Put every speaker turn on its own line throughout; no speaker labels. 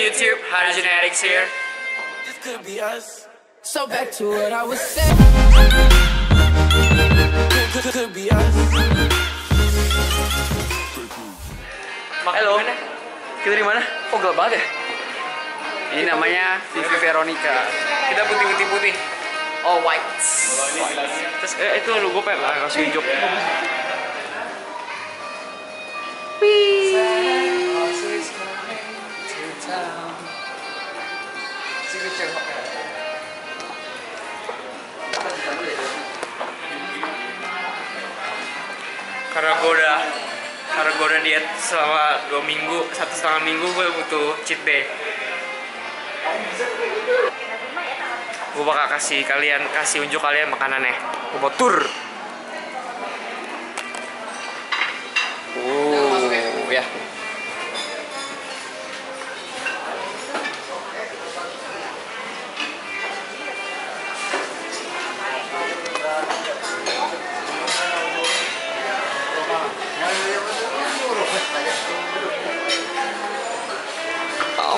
YouTube, Hard Genetics here.
This could be us. So back to what I was saying. Could, could, be us.
Halo. Kita di mana? Oh gelap banget ya. Ini namanya Vivi Veronica. Kita putih-putih putih. Oh white. Terus eh, itu lu gue pengen lah kasih hijau. Karena gue udah karena gue udah diet selama dua minggu, satu setengah minggu gue butuh cheat day. Gue bakal kasih kalian, kasih unjuk kalian makanannya. Gue mau tur. Uh, ya.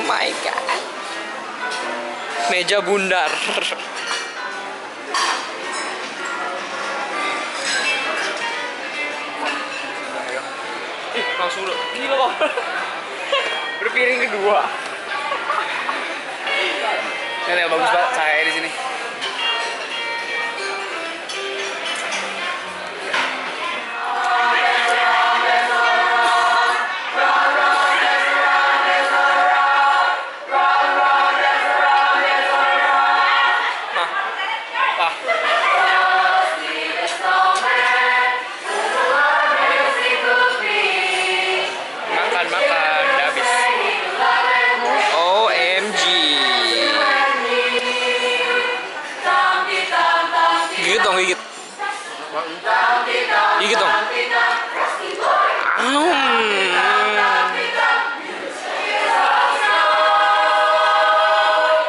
My god. Meja bundar. Langsung udah gila kok. Berpiring kedua. Ini bagus banget saya di sini. 이게 더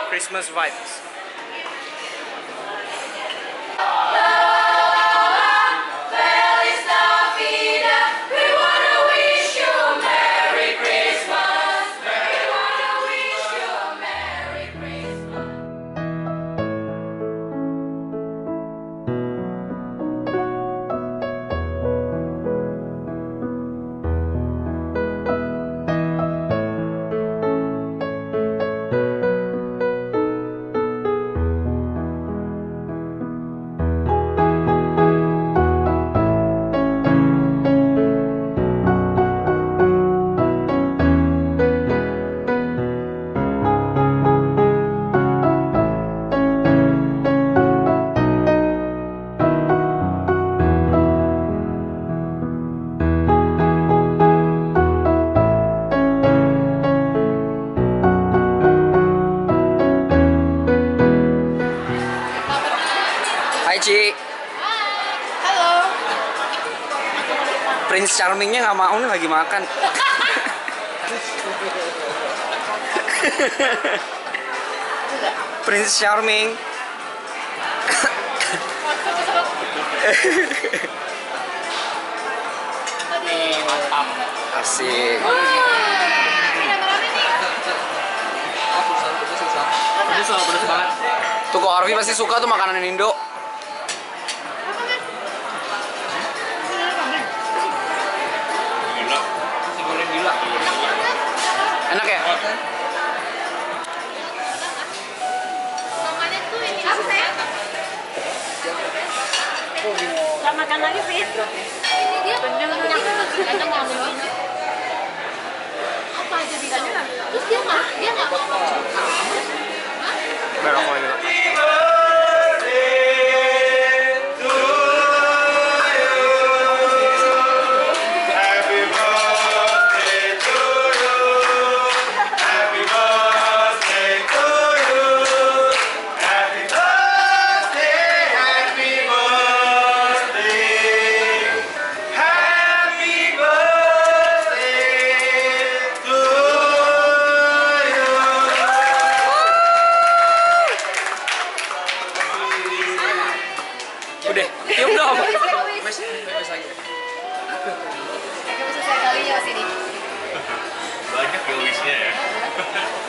크리스마스 vibes Prince Charmingnya nggak mau nih lagi makan. Prince Charming. Asik. Tuh kok Arfi pasti suka tuh makanan Indo. Ya?
Gak makan lagi Fit. Ini dia bener Kita mau ambil ini. Apa aja? Terus dia nggak dia nggak?
Berokok ini.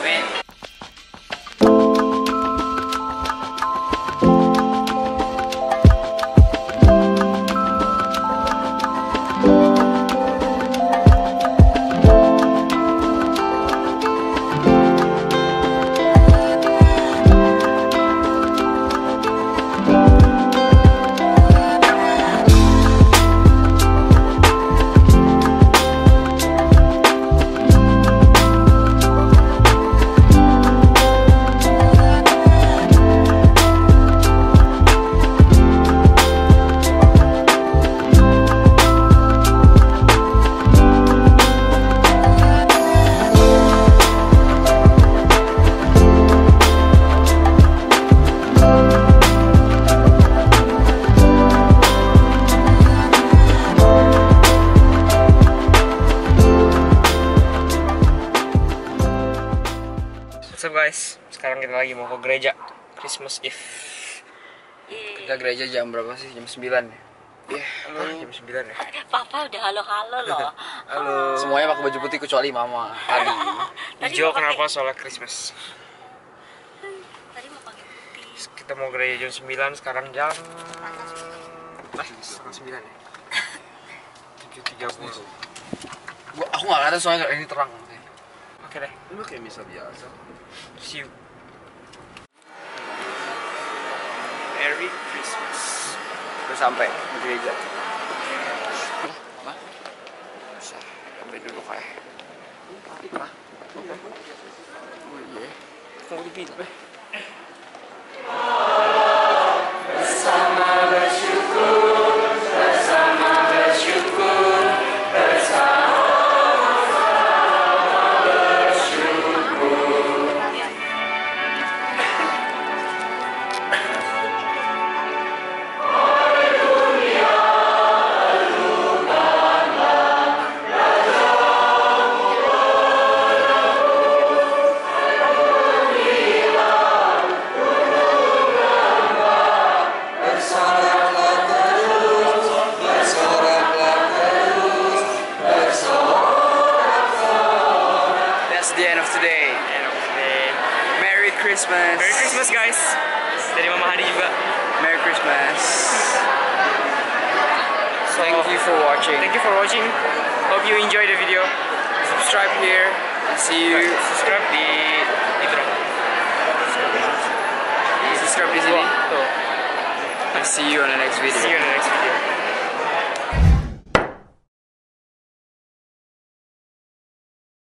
with What's up guys? Sekarang kita lagi mau ke gereja Christmas Eve. Kita gereja jam berapa sih? Jam 9 ya? Iya, jam 9 ya.
Papa udah halo-halo loh.
Halo. Semuanya pakai baju putih kecuali mama. Tadi.
Tadi
Hijau kenapa? Soalnya Christmas.
Tadi mau pakai putih.
Kita mau gereja jam 9, sekarang jam... Ah, setengah 9 ya? 7.30 Gua, aku gak kelihatan soalnya ini terang chiacchiere.
Ma che mi sa
piace? Sì. Merry Christmas. Lo sampai, utilizza. Ma? Sa, ambil dulu kau. Ma? Oh iya. Kau lebih lebih. That's the end of today.
End of today.
Merry Christmas.
Merry Christmas guys. Dari Mama Hari juga.
Merry Christmas. Thank you for watching.
Thank you for watching. Hope you enjoy the video.
Subscribe here and see you.
Subscribe di itu dong.
Subscribe di sini.
Tuh.
And see you on the next video.
See you in the next video.